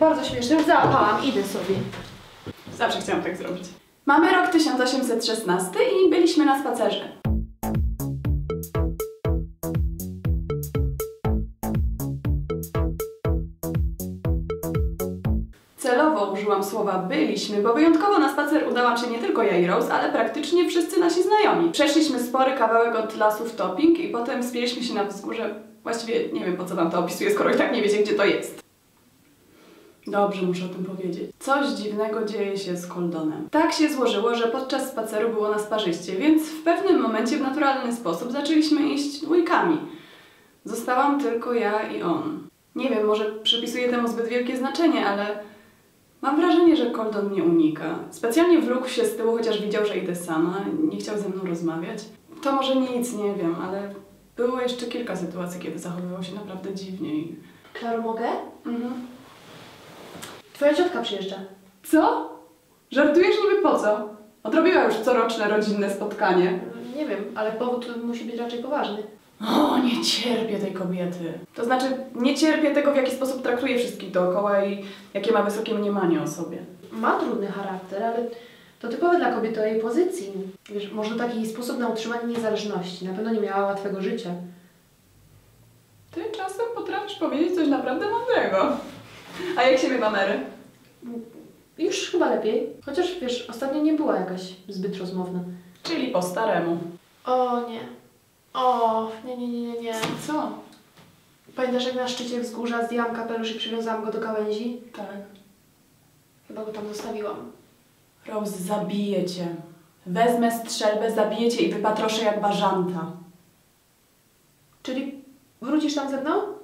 Bardzo śmieszne, już załapałam, idę sobie. Zawsze chciałam tak zrobić. Mamy rok 1816 i byliśmy na spacerze. Celowo użyłam słowa byliśmy, bo wyjątkowo na spacer udałam się nie tylko ja i Rose, ale praktycznie wszyscy nasi znajomi. Przeszliśmy spory kawałek od lasów Topping i potem spięliśmy się na wzgórze. Właściwie nie wiem po co wam to opisuję, skoro i tak nie wiecie gdzie to jest. Dobrze, muszę o tym powiedzieć. Coś dziwnego dzieje się z Coldonem. Tak się złożyło, że podczas spaceru było nas parzyście, więc w pewnym momencie w naturalny sposób zaczęliśmy iść dwójkami. Zostałam tylko ja i on. Nie wiem, może przypisuję temu zbyt wielkie znaczenie, ale mam wrażenie, że Coldon mnie unika. Specjalnie wlókł się z tyłu, chociaż widział, że idę sama, nie chciał ze mną rozmawiać. To może nic, nie wiem, ale było jeszcze kilka sytuacji, kiedy zachowywał się naprawdę dziwnie. Klaro, mogę? Mhm. Twoja ciotka przyjeżdża. Co? Żartujesz niby po co? Odrobiła już coroczne rodzinne spotkanie. Nie wiem, ale powód musi być raczej poważny. O, nie cierpię tej kobiety. To znaczy, nie cierpię tego, w jaki sposób traktuje wszystkich dookoła i jakie ma wysokie mniemanie o sobie. Ma trudny charakter, ale to typowe dla kobiety o jej pozycji. Wiesz, może taki sposób na utrzymanie niezależności. Na pewno nie miała łatwego życia. Ty czasem potrafisz powiedzieć coś naprawdę mądrego. A jak się miewa Mary? Już chyba lepiej. Chociaż wiesz, ostatnio nie była jakaś zbyt rozmowna. Czyli po staremu. O nie. O, nie, nie, nie, nie, nie. Co? Pamiętasz jak na szczycie wzgórza zdjęłam kapelusz i przywiązałam go do gałęzi? Tak. Chyba go tam zostawiłam. Rose, zabiję cię. Wezmę strzelbę, zabiję cię i wypatroszę jak bażanta. Czyli wrócisz tam ze mną?